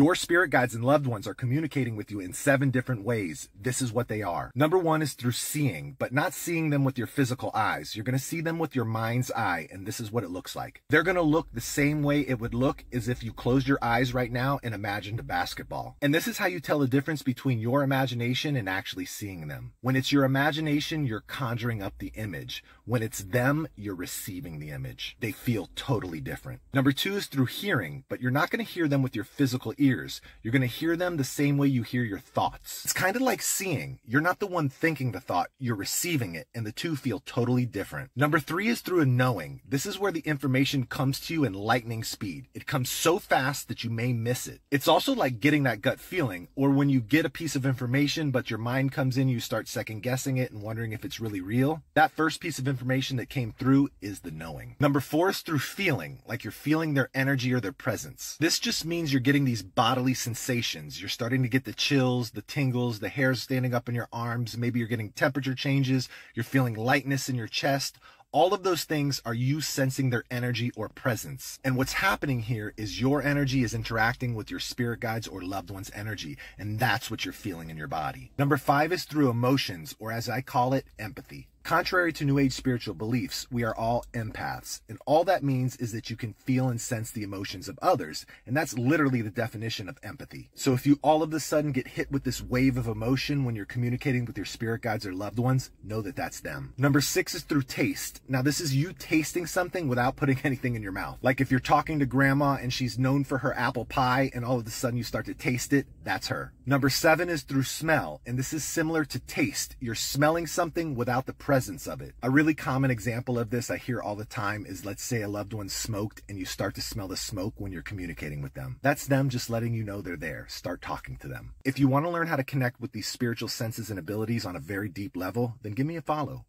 Your spirit guides and loved ones are communicating with you in seven different ways. This is what they are. Number one is through seeing, but not seeing them with your physical eyes. You're going to see them with your mind's eye, and this is what it looks like. They're going to look the same way it would look as if you closed your eyes right now and imagined a basketball. And this is how you tell the difference between your imagination and actually seeing them. When it's your imagination, you're conjuring up the image. When it's them, you're receiving the image. They feel totally different. Number two is through hearing, but you're not going to hear them with your physical ears. You're going to hear them the same way you hear your thoughts. It's kind of like seeing. You're not the one thinking the thought, you're receiving it, and the two feel totally different. Number three is through a knowing. This is where the information comes to you in lightning speed. It comes so fast that you may miss it. It's also like getting that gut feeling, or when you get a piece of information, but your mind comes in, you start second guessing it and wondering if it's really real. That first piece of information that came through is the knowing. Number four is through feeling, like you're feeling their energy or their presence. This just means you're getting these bodily sensations. You're starting to get the chills, the tingles, the hairs standing up in your arms. Maybe you're getting temperature changes. You're feeling lightness in your chest. All of those things are you sensing their energy or presence. And what's happening here is your energy is interacting with your spirit guides or loved one's energy. And that's what you're feeling in your body. Number five is through emotions, or as I call it, empathy. Contrary to New Age spiritual beliefs, we are all empaths, and all that means is that you can feel and sense the emotions of others, and that's literally the definition of empathy. So if you all of a sudden get hit with this wave of emotion when you're communicating with your spirit guides or loved ones, know that that's them. Number six is through taste. Now, this is you tasting something without putting anything in your mouth. Like if you're talking to grandma and she's known for her apple pie, and all of a sudden you start to taste it, that's her. Number seven is through smell, and this is similar to taste. You're smelling something without the presence of it. A really common example of this I hear all the time is let's say a loved one smoked and you start to smell the smoke when you're communicating with them. That's them just letting you know they're there. Start talking to them. If you want to learn how to connect with these spiritual senses and abilities on a very deep level, then give me a follow.